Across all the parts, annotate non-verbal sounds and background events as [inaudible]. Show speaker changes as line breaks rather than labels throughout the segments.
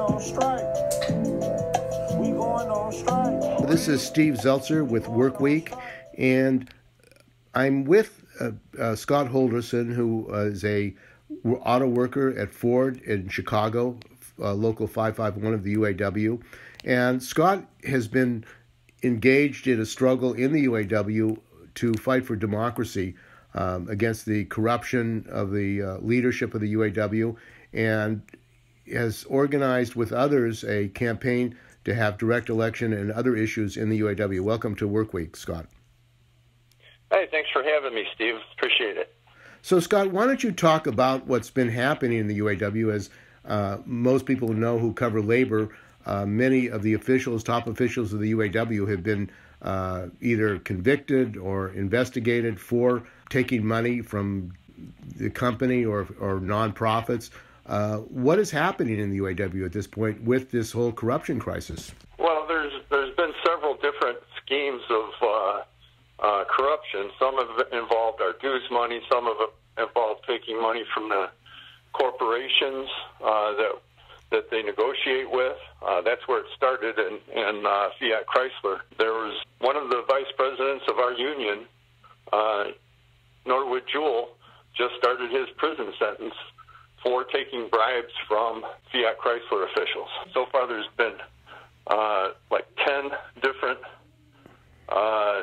on strike.
This is Steve Zeltzer with Workweek, and I'm with uh, uh, Scott Houldierson, who uh, is a auto worker at Ford in Chicago, uh, local 551 of the UAW. And Scott has been engaged in a struggle in the UAW to fight for democracy um, against the corruption of the uh, leadership of the UAW and has organized with others a campaign to have direct election and other issues in the UAW. Welcome to Workweek, Scott.
Hey, thanks for having me, Steve. Appreciate it.
So, Scott, why don't you talk about what's been happening in the UAW? As uh, most people know who cover labor, uh, many of the officials, top officials of the UAW, have been uh, either convicted or investigated for taking money from the company or, or nonprofits. Uh, what is happening in the UAW at this point with this whole corruption crisis?
Well, there's there's been several different schemes of uh, uh, corruption. Some have involved our dues money. Some have involved taking money from the corporations uh, that that they negotiate with. Uh, that's where it started in, in Fiat Chrysler. There was one of the vice presidents of our union, Norwood Jewell, just started his prison sentence for taking bribes from Fiat Chrysler officials. So far, there's been uh, like 10 different uh,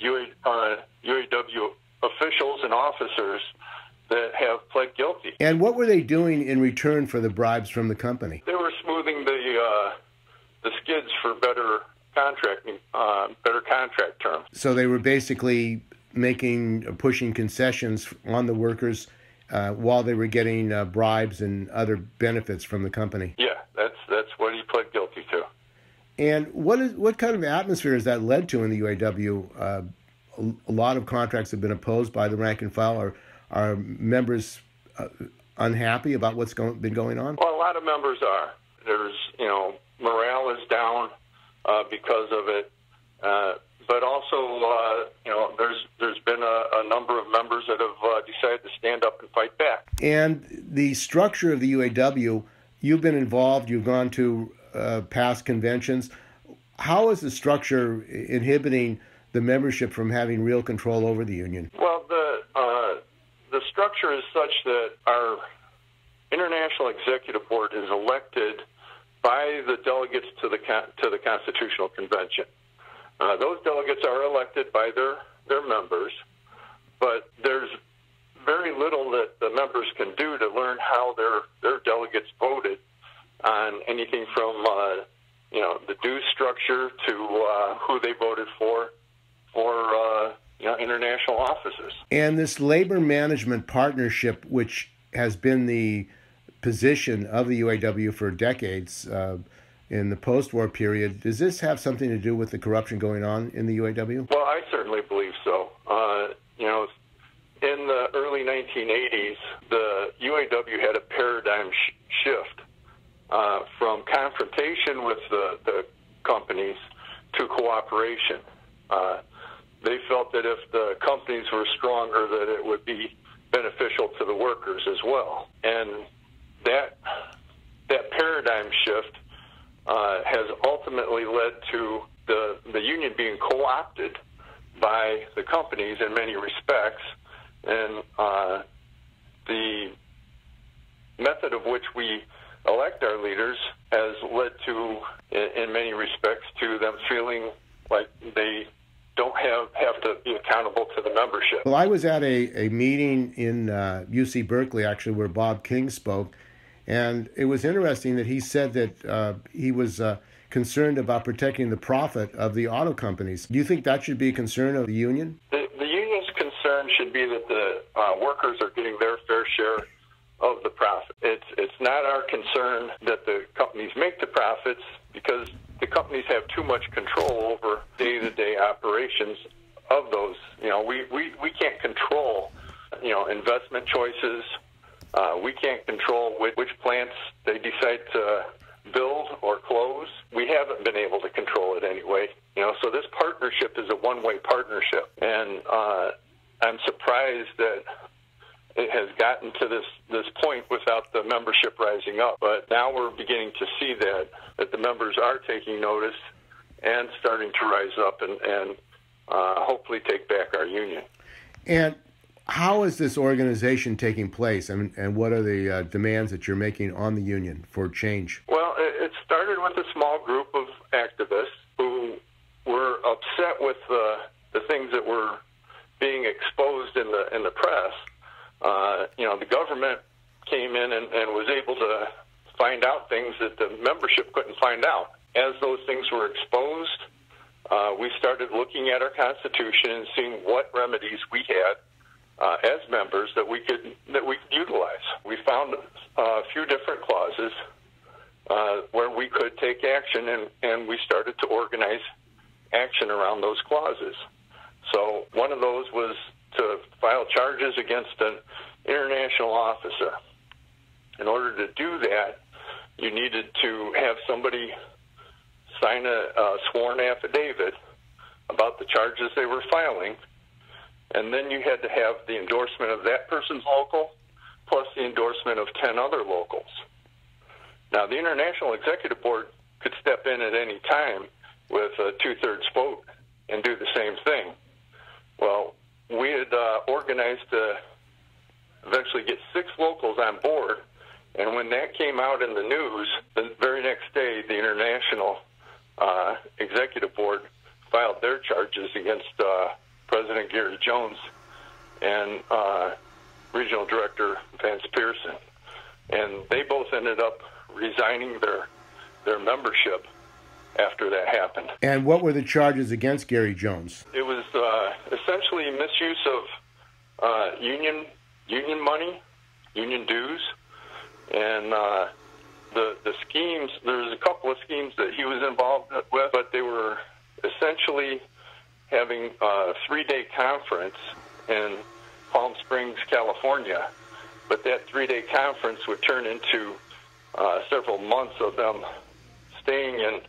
UA, uh, UAW officials and officers that have pled guilty.
And what were they doing in return for the bribes from the company?
They were smoothing the uh, the skids for better contracting, uh, better contract terms.
So they were basically making pushing concessions on the workers uh, while they were getting uh, bribes and other benefits from the company.
Yeah, that's that's what he pled guilty to.
And what is what kind of atmosphere has that led to in the UAW? Uh, a, a, lot of contracts have been opposed by the rank and file. Are are members uh, unhappy about what's going, been going on?
Well, a lot of members are. There's you know morale is down uh, because of it. But also, uh, you know, there's there's been a, a number of members that have uh, decided to stand up and fight back.
And the structure of the UAW, you've been involved. You've gone to uh, past conventions. How is the structure inhibiting the membership from having real control over the union?
Well, the uh, the structure is such that our international executive board is elected by the delegates to the to the constitutional convention. Uh, those delegates are elected by their, their members, but there's very little that the members can do to learn how their, their delegates voted on anything from uh, you know the dues structure to uh, who they voted for for uh, you know international offices.
And this labor management partnership, which has been the position of the UAW for decades. In the post-war period. Does this have something to do with the corruption going on in the UAW?
Well, I certainly believe so. Uh, you know, in the early 1980s, the UAW had a paradigm sh- shift uh, from confrontation with the, the companies to cooperation. Uh, they felt that if the companies were stronger, that it would be beneficial to the workers as well. And that that paradigm shift uh, has ultimately led to the, the union being co opted by the companies in many respects. And uh, the method of which we elect our leaders has led to, in, many respects, to them feeling like they don't have have to be accountable to the membership.
Well, I was at a, a meeting in uh, UC Berkeley, actually, where Bob King spoke, and it was interesting that he said that uh, he was uh, concerned about protecting the profit of the auto companies. Do you think that should be a concern of the union?
The, the union's concern should be that the uh, workers are getting their fair share of the profit. It's it's not our concern that the companies make the profits because the companies have too much control over day-to-day operations of those. You know, we, we, we can't control, you know, investment choices, uh, we can't control which, which plants they decide to build or close. We haven't been able to control it anyway. You know, so this partnership is a one-way partnership, and uh, I'm surprised that it has gotten to this this point without the membership rising up. But now we're beginning to see that that the members are taking notice and starting to rise up and and uh, hopefully take back our union.
And how is this organization taking place, mean, and what are the uh, demands that you're making on the union for change?
Well, it started with a small group of activists who were upset with the the things that were being exposed in the in the press uh, you know, the government came in and, and was able to find out things that the membership couldn't find out. As those things were exposed, uh, we started looking at our Constitution and seeing what remedies we had uh, as members that we could that we could utilize. We found uh, a few different clauses uh, where we could take action, and, and we started to organize action around those clauses. So one of those was to file charges against an international officer. In order to do that, you needed to have somebody sign a, a sworn affidavit about the charges they were filing, and then you had to have the endorsement of that person's local plus the endorsement of 10 other locals. Now, the International Executive Board could step in at any time with a two thirds vote and do the same thing. Well, we had uh, organized to eventually get six locals on board. And when that came out in the news, the very next day, the International uh, Executive Board filed their charges against uh, President Gary Jones and uh, Regional Director Vance Pearson. And they both ended up resigning their their membership after that happened.
And what were the charges against Gary Jones?
It was uh, essentially misuse of uh, union union money, union dues, and uh, the the schemes. There's a couple of schemes that he was involved with, but they were essentially having a three-day conference in Palm Springs, California. But that three-day conference would turn into uh, several months of them staying in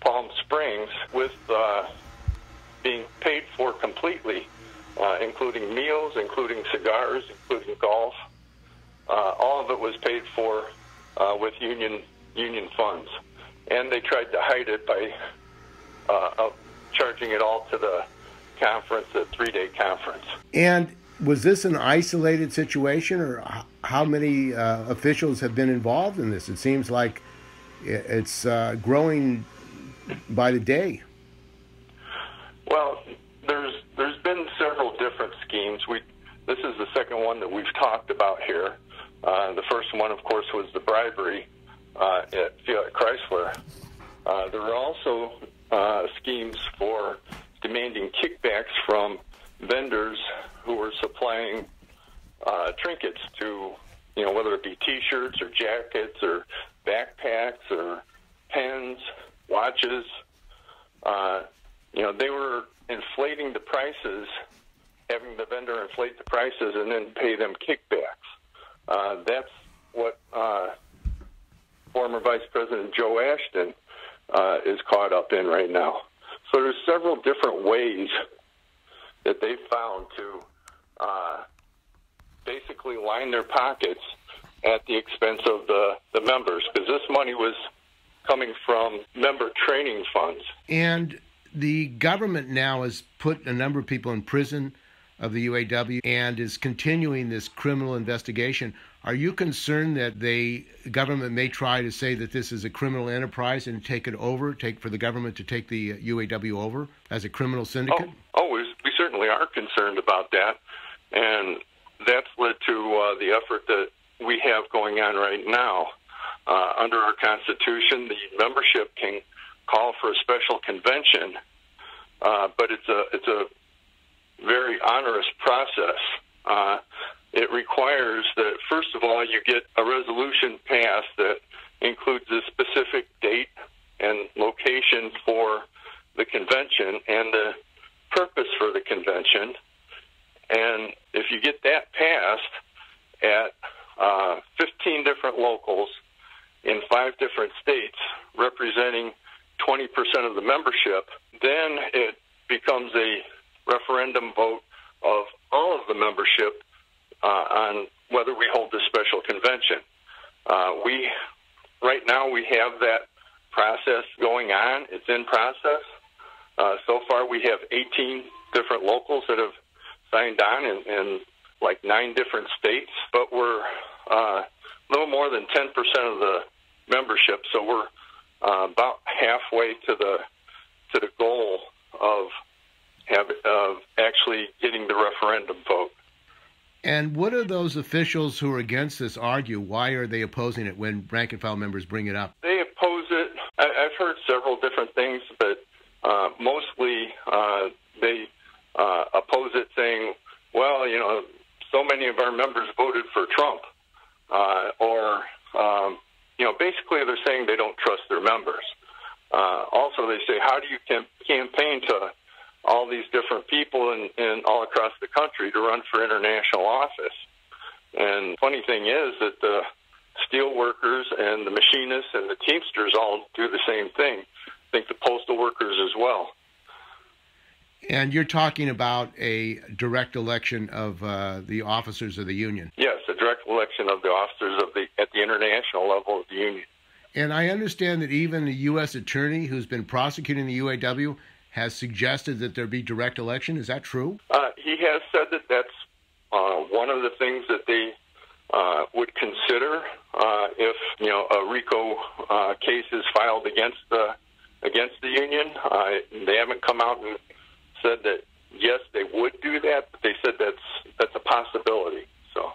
Palm Springs with uh, being paid for completely, uh, including meals, including cigars, including golf. Uh, all of it was paid for uh, with union union funds, and they tried to hide it by uh, charging it all to the conference, the three-day conference.
And was this an isolated situation, or how many uh, officials have been involved in this? It seems like it's uh, growing by the day?
Well, there's there's been several different schemes. We this is the second one that we've [laughs] talked about here. Uh, the first one, of course, was the bribery uh, at Fiat Chrysler. Uh, there were also uh, schemes for demanding kickbacks from vendors who were supplying uh, trinkets to, you know, whether it be T-shirts or jackets or backpacks or pens watches. Uh, you know, they were inflating the prices, having the vendor inflate the prices and then pay them kickbacks. Uh, that's what uh, former Vice President Joe Ashton uh, is caught up in right now. So there's several different ways that they've found to uh, basically line their pockets at the expense of the, the members because this money was coming from member training funds.
And the government now has put a number of people in prison of the UAW and is continuing this criminal investigation. Are you concerned that the government may try to say that this is a criminal enterprise and take it over, take for the government to take the UAW over as a criminal syndicate?
Oh, oh we, we certainly are concerned about that, and that's led to uh, the effort that we have going on right now uh, under our Constitution, the membership can call for a special convention, uh, but it's a it's a very onerous process. Uh, it requires that first of all you get a resolution passed that includes a specific date and location for the convention and the purpose for the convention. And if you get that passed at uh, 15 different locals in five different states representing 20% of the membership, then it referendum vote of all of the membership uh, on whether we hold this special convention. Uh, we right now we have that process going on. It's in process. Uh, so far, we have 18 different locals that have signed on in, in like nine different states, but we're uh, a little more than 10% of the membership. So we're uh, about halfway to the to the goal of have of actually getting the referendum vote.
And what do those officials who are against this argue? Why are they opposing it when rank and file members bring it up?
They oppose it. I, I've heard several different things, but uh, mostly uh, they uh, oppose it, saying, "Well, you know, so many of our members voted for Trump," uh, or um, you know, basically they're saying they don't trust their members. Uh, also, they say, "How do you cam- campaign to all these different people in, in all across the country to run for international office?" And funny thing is that the steel workers and the machinists and the teamsters all do the same thing. I think the postal workers as well.
And you're talking about a direct election of uh, the officers of the union.
Yes, a direct election of the officers of the at the international level of the union.
And I understand that even the U.S. attorney who's been prosecuting the UAW has suggested that there be direct election. Is that true?
Uh, he has said that that's uh, one of the things that they uh, would consider uh, if you know a RICO uh, case is filed against the against the union. Uh, they haven't come out and said that yes, they would do that, but they said that's that's a possibility. So.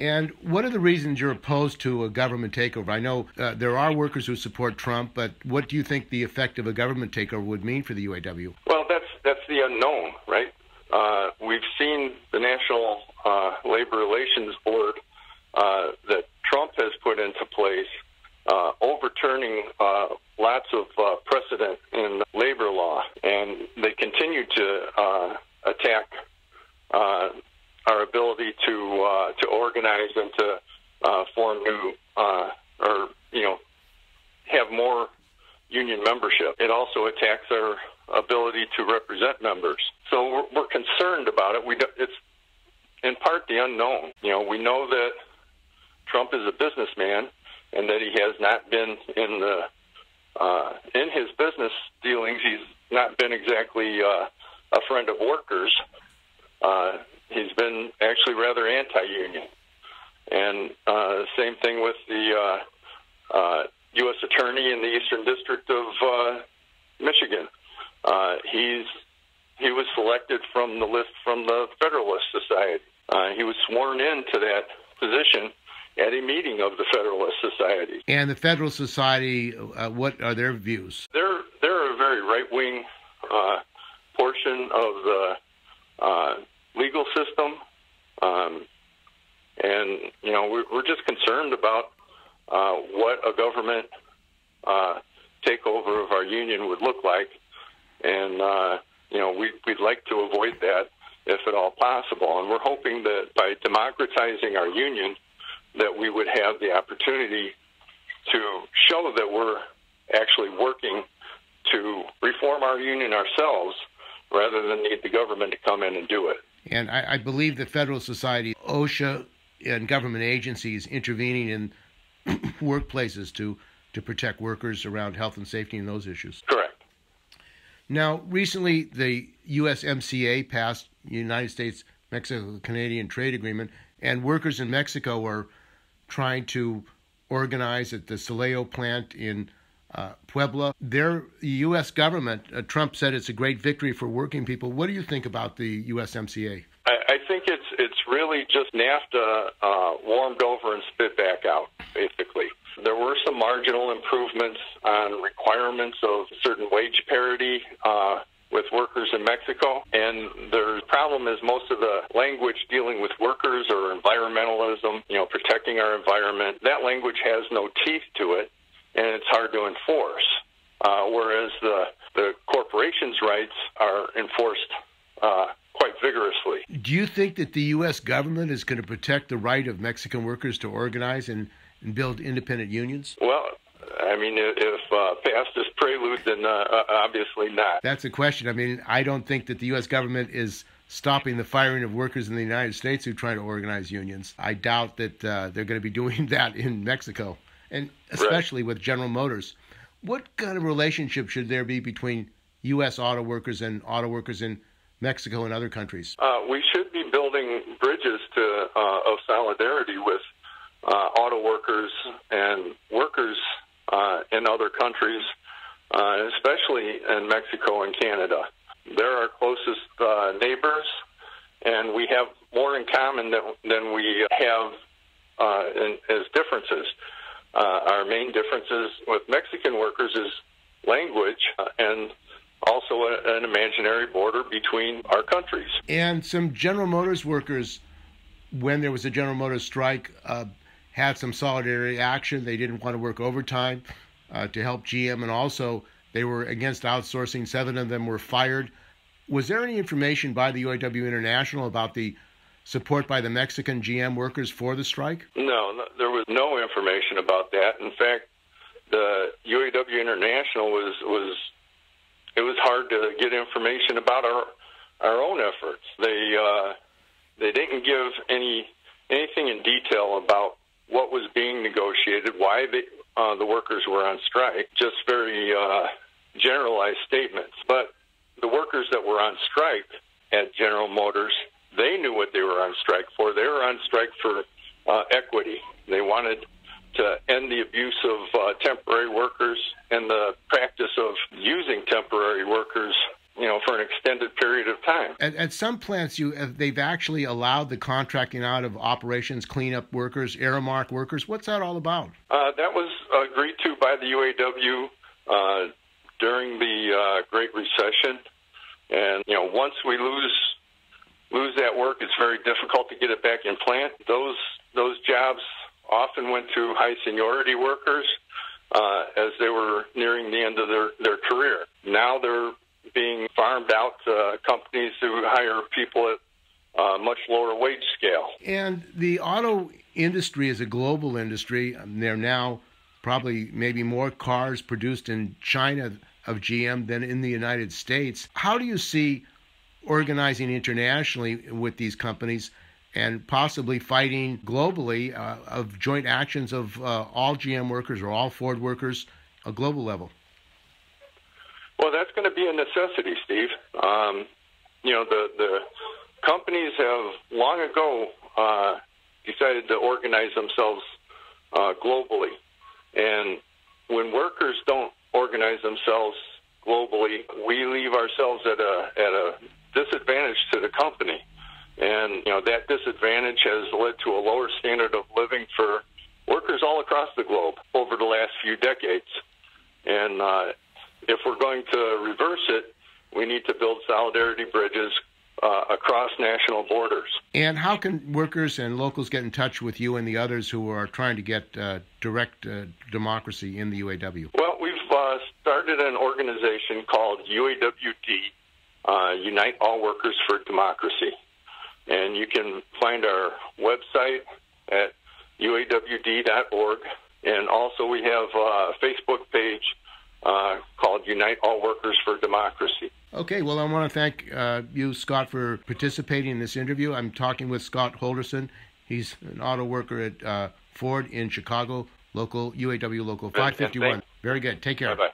And what are the reasons you're opposed to a government takeover? I know uh, there are workers who support Trump, but what do you think the effect of a government takeover would mean for the UAW?
Well, that's that's the unknown, right? Uh, we've seen the National uh, Labor Relations Board uh, that Trump has put into place uh, overturning uh, lots of uh, precedent in labor law, and they continue to uh, attack uh, our ability to uh, to organize and to uh, form new uh, or you know have more union membership. It also attacks our ability to represent members. So we're, we're concerned about it. We do, it's in part the unknown. You know, we know that Trump is a businessman and that he has not been in the uh, in his business dealings. He's not been exactly uh, a friend of workers. Uh, he's been actually rather anti-union, and uh, same thing with the uh, uh, U.S. Attorney in the Eastern District of uh, Michigan. Uh, he's he was selected from the list from the Federalist Society. Uh, he was sworn into that position at a meeting of the Federalist Society.
And the Federalist Society, uh, what are their views?
They're they're a very right wing uh, portion of the uh, legal system, um, and you know we're, we're just concerned about uh, what a government uh, takeover of our union would look like, and uh, you know we, we'd like to avoid that if at all possible. And we're hoping that by democratizing our union that we would have the opportunity to show that we're actually working to reform our union ourselves rather than need the government to come in and do it.
And I, I believe the Federal Society, OSHA, and government agencies intervening in [clears throat] workplaces to, to protect workers around health and safety and those issues.
Correct.
Now, recently, the USMCA passed United States Mexico Canadian Trade Agreement, and workers in Mexico are trying to organize at the Silao plant in uh, Puebla. Their U.S. government, uh, Trump said it's a great victory for working people. What do you think about the USMCA?
I, I think it's it's really just NAFTA uh, warmed over and spit back out, basically. There were some marginal improvements on requirements of certain wage parity uh, with workers in Mexico. And the problem is most of the language dealing with workers or environmentalism, you know, protecting our environment, that language has no teeth to it, and it's hard to enforce. Uh, whereas the, the corporation's rights are enforced uh, quite vigorously.
Do you think that the U.S. government is going to protect the right of Mexican workers to organize and, and build independent unions?
Well, I mean, if uh, past prelude, then uh, obviously not.
That's the question. I mean, I don't think that the U.S. government is stopping the firing of workers in the United States who try to organize unions. I doubt that uh, they're going to be [laughs] doing that in Mexico, and especially right. with General Motors. What kind of relationship should there be between U.S. auto workers and auto workers in Mexico and other countries?
Uh, we should be building bridges to uh, of solidarity with uh, auto workers and workers uh, in other countries, uh, especially in Mexico and Canada. They're our closest uh, neighbors, and we have more in common than, than we have in, as differences. our main differences with Mexican workers is language and also a, an imaginary border between our countries.
And some General Motors workers, when there was a General Motors strike, uh, had some solidarity action. They didn't want to work overtime uh, to help GM, and also they were against outsourcing. Seven of them were fired. Was there any information by the UAW International about the support by the Mexican GM workers for the strike?
No, there was no information about that. In fact, the UAW International was was it was hard to get information about our our own efforts. They uh, they didn't give any anything in detail about what was being negotiated, why they, uh, the workers were on strike. Just very uh, generalized statements. But the workers that were on strike at General Motors, they knew what they were on strike for. They were on strike for uh, equity. They wanted to end the abuse of uh, temporary workers and the practice of using temporary workers you know, for an extended period of time.
At, at some plants, you uh, they've actually allowed the contracting out of operations cleanup workers, Aramark workers. What's that all about?
Uh, that was agreed to by the UAW uh, during the uh, Great Recession, and you know, once we lose lose that work, it's very difficult to get it back in plant. Those those jobs often went to high seniority workers uh, as they were nearing the end of their, their career. Now they're being farmed out to companies who hire people at a much lower wage scale.
And the auto industry is a global industry. There are now probably maybe more cars produced in China of GM than in the United States. How do you see organizing internationally with these companies and possibly fighting globally uh, of joint actions of uh, all GM workers or all Ford workers, a global level?
Well, that's going to be a necessity, Steve. Um, you know, the the companies have long ago uh, decided to organize themselves uh, globally, and when workers don't organize themselves globally, we leave ourselves at a at a disadvantage to the company. And, you know, that disadvantage has led to a lower standard of living for workers all across the globe over the last few decades. And uh, if we're going to reverse it, we need to build solidarity bridges uh, across national borders.
And how can workers and locals get in touch with you and the others who are trying to get uh, direct uh, democracy in the UAW?
Well, we've uh, started an organization called UAWD, uh, Unite All Workers for Democracy. And you can find our website at uawd.org. And also, we have a Facebook page uh, called Unite All Workers for Democracy.
Okay, well, I want to thank uh, you, Scott, for participating in this interview. I'm talking with Scott Houldierson. He's an auto worker at uh, Ford in Chicago, local UAW Local 551. Very good. Take care.
Bye bye.